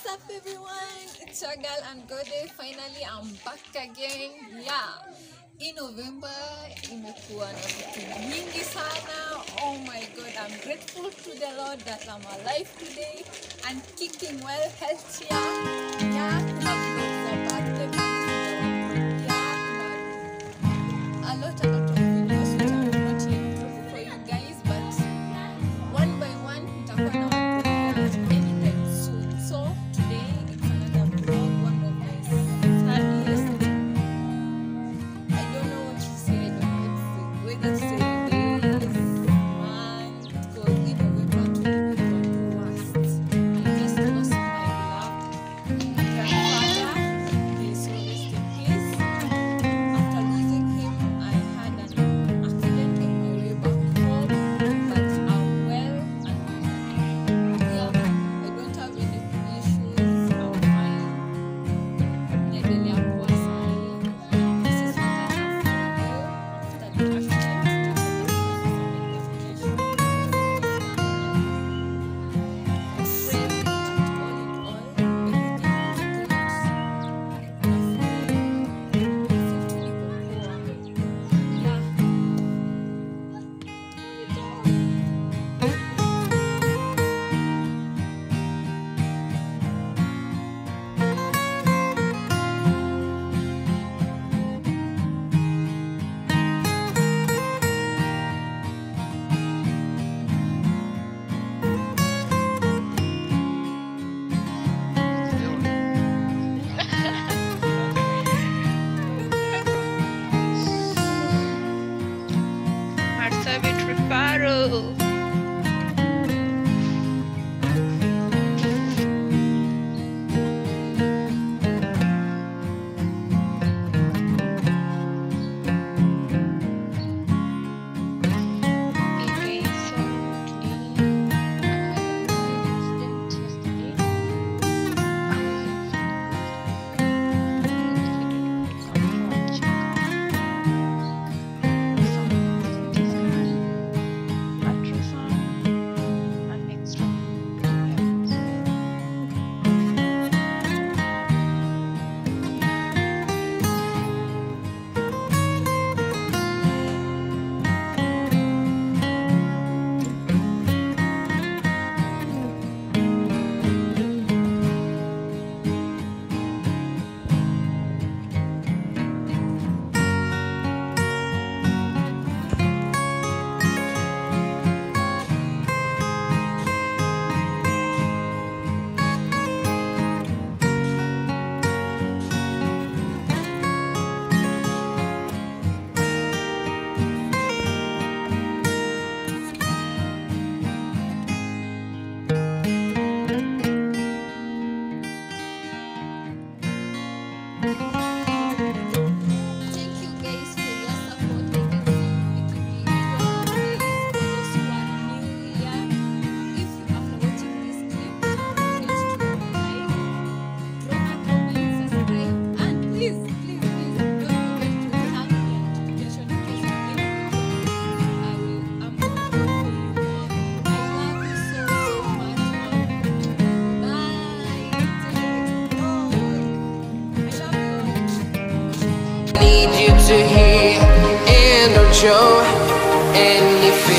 What's up everyone? It's your girl Anna Godhe. Finally, I'm back again. Yeah. In November, imekuwa na in nyingi sana. Oh my God, I'm grateful to the Lord that I'm alive today and kicking well, healthy. Yeah, yeah. Oh. Música need you to hear and don't show anything.